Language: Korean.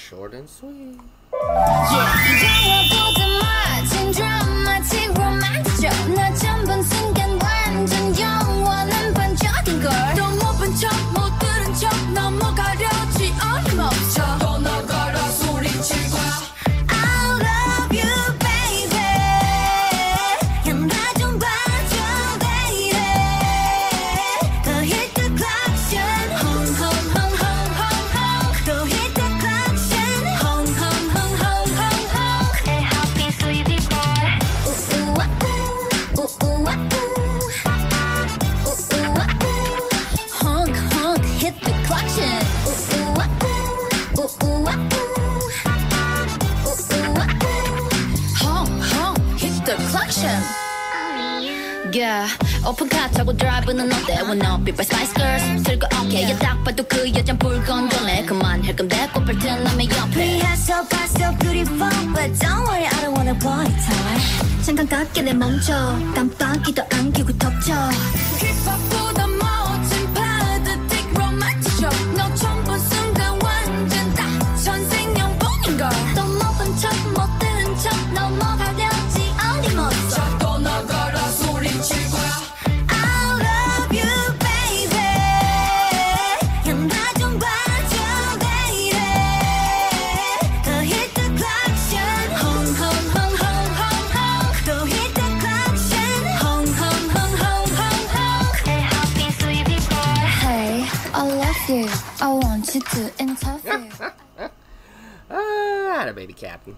short and sweet. Yeah. Girl, 오픈 카 타고 드라이브는 어때? Wanna be by Spice Girls 들고 오케이 y 딱 봐도 그 여잔 불건전해 그만할 건데 꽃발 튼 남의 옆에 We are so far so beautiful But don't worry I don't wanna boy time 잠깐 깎게 내 멈춰 깜빡이도 안 켜고 덮쳐 I love you. I want you to interfere. ah, a baby captain.